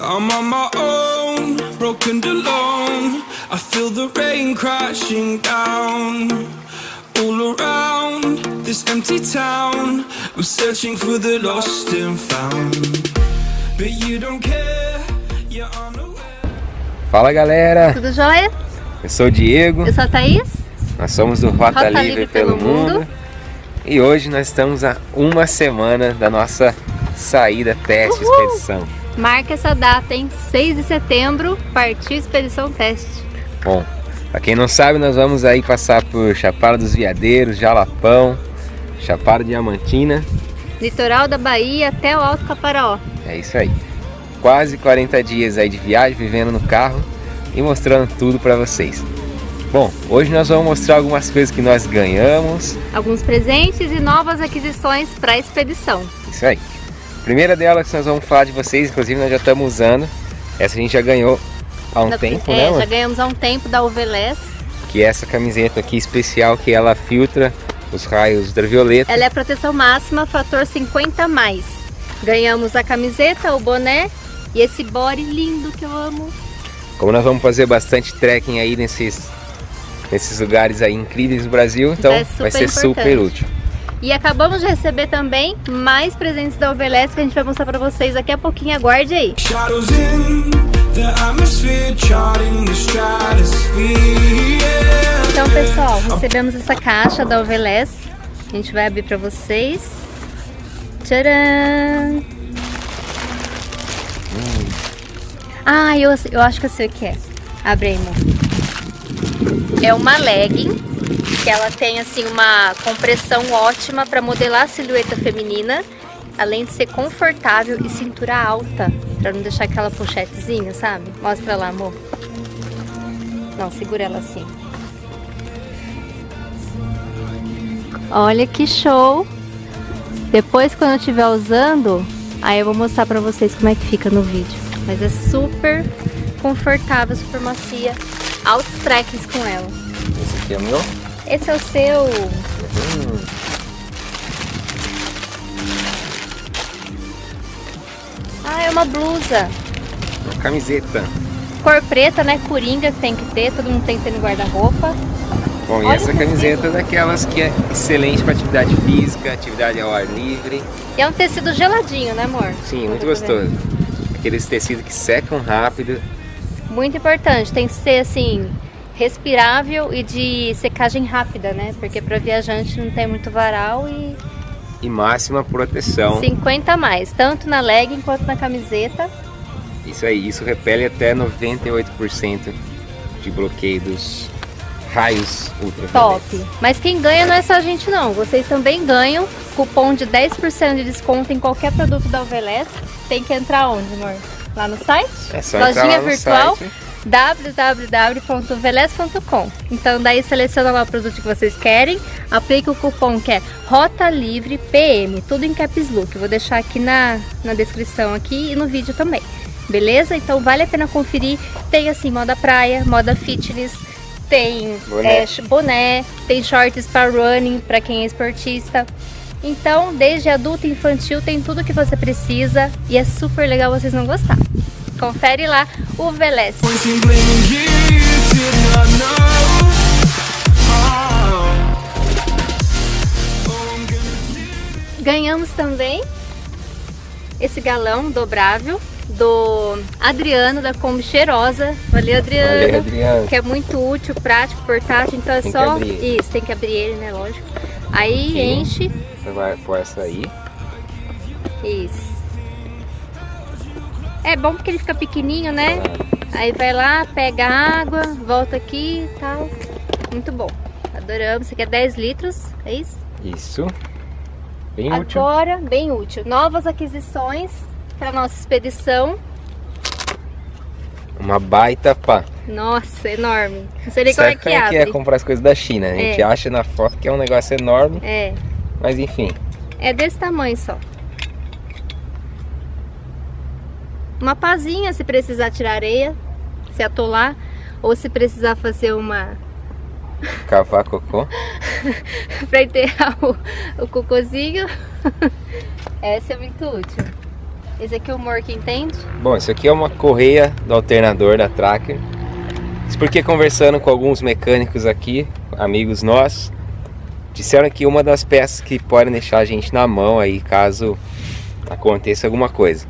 I'm on my own, broken and alone. I feel the rain crashing down all around this empty town. I'm searching for the lost and found, but you don't care. You're unaware. Fala galera, Tudo jóia? eu sou o Diego, Eu sou a Thaís. nós somos do Rota, Rota Livre, Livre pelo, pelo mundo. Mundo. e hoje nós estamos a uma semana da nossa saída teste Uhul! expedição. Marca essa data, hein? 6 de setembro, partiu Expedição Teste. Bom, pra quem não sabe, nós vamos aí passar por Chapada dos Veadeiros, Jalapão, Chapada Diamantina, Litoral da Bahia até o Alto Caparaó. é isso aí. Quase 40 dias aí de viagem, vivendo no carro e mostrando tudo pra vocês. Bom, hoje nós vamos mostrar algumas coisas que nós ganhamos, Alguns presentes e novas aquisições para a expedição. Isso aí. Primeira delas que nós vamos falar de vocês, inclusive nós já estamos usando. Essa a gente já ganhou há um Da- tempo, é, né, já ganhamos há um tempo da Uveless. Que é essa camiseta aqui especial que ela filtra os raios ultravioleta. Ela é proteção máxima, fator 50 a mais. Ganhamos a camiseta, o boné e esse body lindo que eu amo. Como nós vamos fazer bastante trekking aí nesses nesses lugares aí incríveis do Brasil, então É vai super ser super importante. útil. E acabamos de receber também mais presentes da Uveless que a gente vai mostrar para vocês daqui a pouquinho. Aguarde aí. Shadows. Então, pessoal, recebemos essa caixa da Oveless. A gente vai abrir pra vocês. Tcharam! Ah, eu, eu acho que eu sei o que é. Abre aí, amor. É uma legging que ela tem assim uma compressão ótima para modelar a silhueta feminina, além de ser confortável e cintura alta, para não deixar aquela pochetezinha, sabe? Mostra lá, amor. Não, segura ela assim. Olha que show! Depois, quando eu estiver usando, aí eu vou mostrar pra vocês como é que fica no vídeo. Mas é super confortável, super macia. Altos trekkings com ela. Esse aqui é o meu. Esse é o seu. Hum, Ah, é uma blusa. uma camiseta. Cor preta, né? Coringa que tem que ter, todo mundo tem que ter no guarda-roupa. Bom, e Olha essa o tecido. camiseta é daquelas que é excelente para atividade física, atividade ao ar livre. E é um tecido geladinho, né, amor? Sim, muito gostoso. Aqueles tecidos que secam rápido. Muito importante, tem que ser assim respirável e de secagem rápida, né? Porque para viajante não tem muito varal e e máxima proteção. 50 a mais, tanto na legging quanto na camiseta. Isso aí, isso repele até 98% de bloqueio dos raios ultravioletos. Top. Mas quem ganha não é só a gente não, vocês também ganham cupom de 10% de desconto em qualquer produto da Uveless. Tem que entrar onde, amor? Lá no site? É só entrar Lojinha lá no virtual site. www.veles.com. Então daí seleciona lá o produto que vocês querem, aplica o cupom que é Rota Livre PM, tudo em caps look. Vou deixar aqui na, na descrição aqui e no vídeo também. Beleza? Então vale a pena conferir. Tem assim moda praia, moda fitness, tem Boné. é, boné tem shorts para running para quem é esportista. Então, desde adulto e infantil tem tudo que você precisa e é super legal vocês não gostar. Confere lá o gonna Ganhamos também esse galão dobrável do Adriano da Kombi Cheirosa. Valeu, Adriano. Valeu, Adriano. Que é muito útil, prático, portátil, então é Tem só isso, tem que abrir ele, né, lógico. Aí enche, Você vai pôr essa aí. isso. É bom porque ele fica pequenininho, né? Aí vai lá, pega água, volta aqui e tal. Muito bom. Adoramos. Isso aqui é 10 litros, é isso? Isso. Bem útil. Agora, bem útil. Novas aquisições para nossa expedição. Uma baita pá. Nossa, enorme. Não sei nem como é que abre. é comprar as coisas da China? A gente É. acha na foto que é um negócio enorme, É, mas enfim. é desse tamanho só. Uma pazinha se precisar tirar areia, se atolar, ou se precisar fazer uma Cavar cocô. para enterrar o, o cocôzinho. Essa é muito útil. Esse aqui é o Mor que entende? Bom, isso aqui é uma correia do alternador da Tracker. Isso porque conversando com alguns mecânicos aqui, amigos nossos, disseram que uma das peças que podem deixar a gente na mão aí caso aconteça alguma coisa.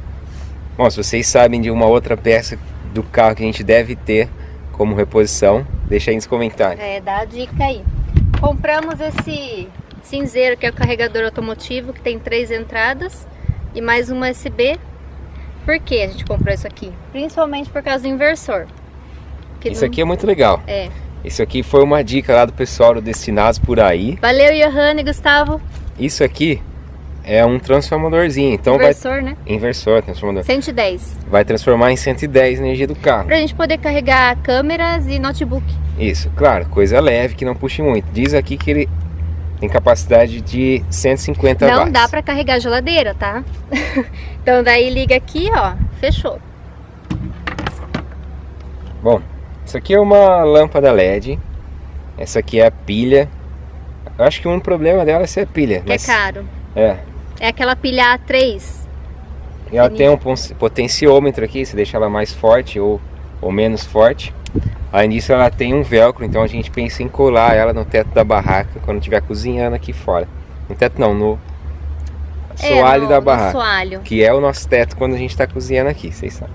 Bom, se vocês sabem de uma outra peça do carro que a gente deve ter como reposição, deixa aí nos comentários. É, dá a dica aí. Compramos esse cinzeiro que é o carregador automotivo que tem três entradas e mais uma USB. Por que a gente comprou isso aqui? Principalmente por causa do inversor. Que Isso não- aqui é muito legal. É. Isso aqui foi uma dica lá do pessoal do Destinados por aí. Valeu, Johanne, Gustavo. Isso aqui é um transformadorzinho, então inversor, né? vai inversor, transformador. 110. Vai transformar em 110 a energia do carro. Pra gente poder carregar câmeras e notebook. Isso, claro, coisa leve que não puxe muito. Diz aqui que ele tem capacidade de 150 Não watts. dá pra carregar a geladeira, tá? então daí liga aqui, ó, fechou. Bom, isso aqui é uma lâmpada LED. Essa aqui é a pilha. Eu acho que um problema dela é ser a pilha. Que mas, é caro. É. É aquela pilha A3. E ela tem um potenciômetro aqui, se deixa ela mais forte ou, ou menos forte. Além disso, ela tem um velcro, então a gente pensa em colar ela no teto da barraca quando estiver cozinhando aqui fora. No teto não, no soalho é, no, da no barraca. soalho. Que é o nosso teto quando a gente está cozinhando aqui, vocês sabem.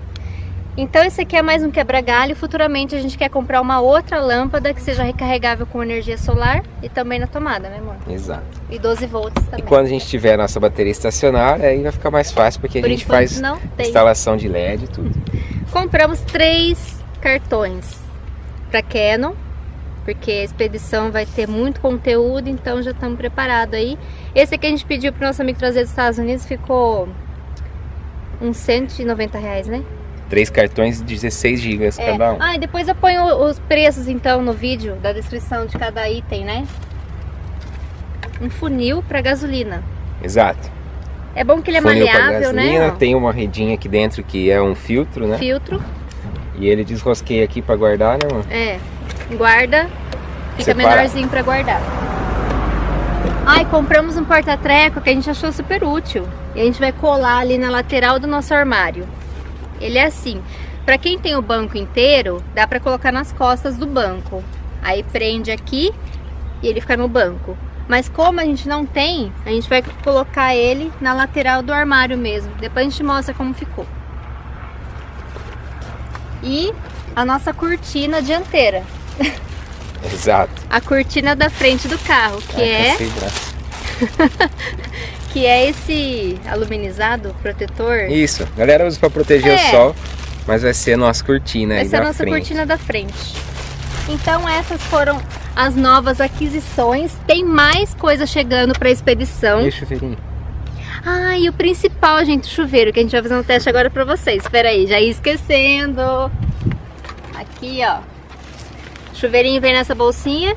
Então esse aqui é mais um quebra-galho. Futuramente a gente quer comprar uma outra lâmpada que seja recarregável com energia solar e também na tomada, né amor? Exato. E 12 volts E também. quando a gente tiver a nossa bateria estacionária, aí vai ficar mais fácil porque Por a gente faz instalação de LED e tudo. Compramos três cartões para Canon, porque a expedição vai ter muito conteúdo, então já estamos preparados aí. Esse aqui a gente pediu para o nosso amigo trazer dos Estados Unidos, ficou uns 190 reais, né? Três cartões de 16 GB É. cada um. Ah, e depois eu ponho os preços então no vídeo da descrição de cada item, né? Um funil para gasolina. Exato. É bom que ele é Funil maleável, gasolina, né? Tem uma redinha aqui dentro que é um filtro, né? Filtro, E ele desrosqueia aqui pra guardar, né, mano? é. Guarda, fica Separa. menorzinho para guardar. Ai, compramos um porta-treco que a gente achou super útil. E a gente vai colar ali na lateral do nosso armário. Ele é assim. Para quem tem o banco inteiro, dá para colocar nas costas do banco. Aí prende aqui e ele fica no banco. Mas como a gente não tem, a gente vai colocar ele na lateral do armário mesmo. Depois a gente mostra como ficou. E a nossa cortina dianteira. Exato. A cortina da frente do carro, que Ai, é. que é esse aluminizado protetor. Isso, a galera usa pra proteger É. o sol, mas vai ser a nossa cortina Essa é a nossa frente. cortina da frente. Então essas foram as novas aquisições. Tem mais coisa chegando para expedição. E o chuveirinho? Ah, e o principal, gente, o chuveiro, que a gente vai fazer um teste agora para vocês. Espera aí, já ia esquecendo. Aqui, ó. O chuveirinho vem nessa bolsinha.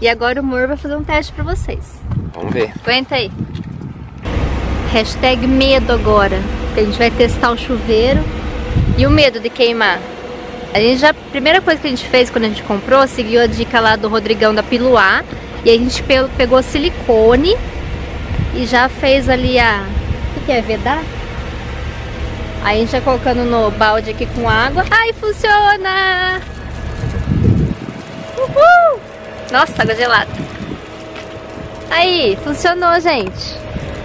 E agora o Mor vai fazer um teste para vocês. Vamos ver. Aguenta aí. Hashtag medo agora. Que a gente vai testar o chuveiro. E o medo de queimar. A gente já. A primeira coisa que a gente fez quando a gente comprou, seguiu a dica lá do Rodrigão da Piluá. E a gente pe- pegou silicone e já fez ali a. O que é? Vedar? Aí a gente vai colocando no balde aqui com água. Ai, funciona! Uhul! Nossa, água gelada. Aí, funcionou, gente.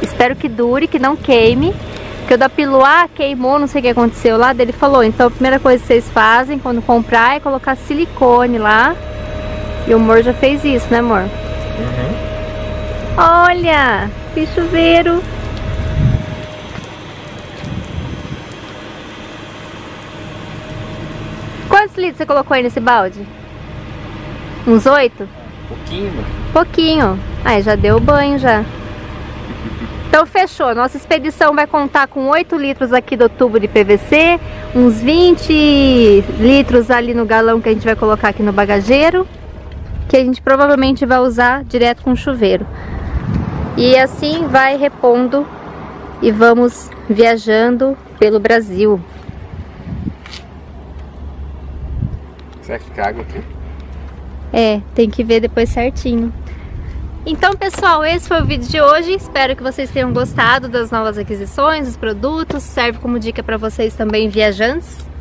Espero que dure, que não queime. Porque o da Piluá queimou, não sei o que aconteceu lá. Ele falou, então a primeira coisa que vocês fazem quando comprar é colocar silicone lá. E o amor já fez isso, né amor? Olha, que chuveiro. Quantos litros você colocou aí nesse balde? Uns oito? Pouquinho. Pouquinho. Aí já deu banho já. Então fechou. Nossa expedição vai contar com 8 litros aqui do tubo de PVC, uns 20 litros ali no galão que a gente vai colocar aqui no bagageiro, que a gente provavelmente vai usar direto com o chuveiro. E assim vai repondo e vamos viajando pelo Brasil. Será que fica água aqui? É, tem que ver depois certinho. Então, pessoal, esse foi o vídeo de hoje. Espero que vocês tenham gostado das novas aquisições, dos produtos. Serve como dica para vocês também, viajantes.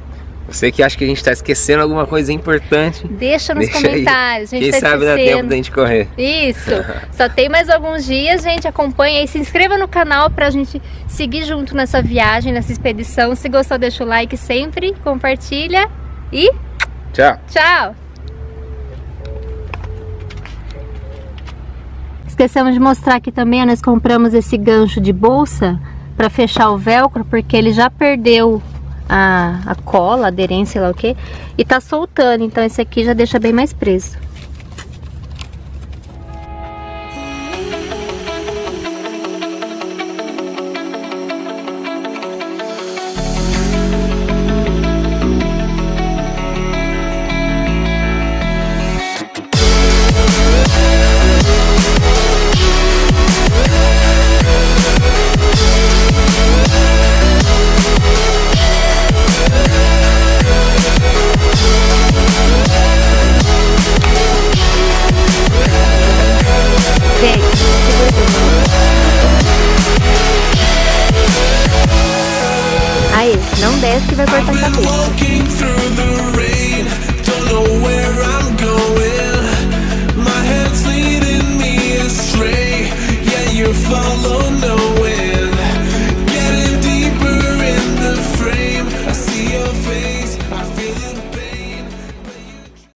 Você que acha que a gente está esquecendo alguma coisa importante, deixa nos deixa comentários. Quem tá sabe dá tempo da gente correr. Isso. Só tem mais alguns dias, gente. Acompanha e se inscreva no canal para a gente seguir junto nessa viagem, nessa expedição. Se gostou, deixa o like sempre, compartilha e tchau. Tchau. Esquecemos de mostrar aqui também, nós compramos esse gancho de bolsa para fechar o velcro, porque ele já perdeu a, a cola, a aderência, sei lá o que, e tá soltando, então esse aqui já deixa bem mais preso. Desce que vai cortar a cabeça.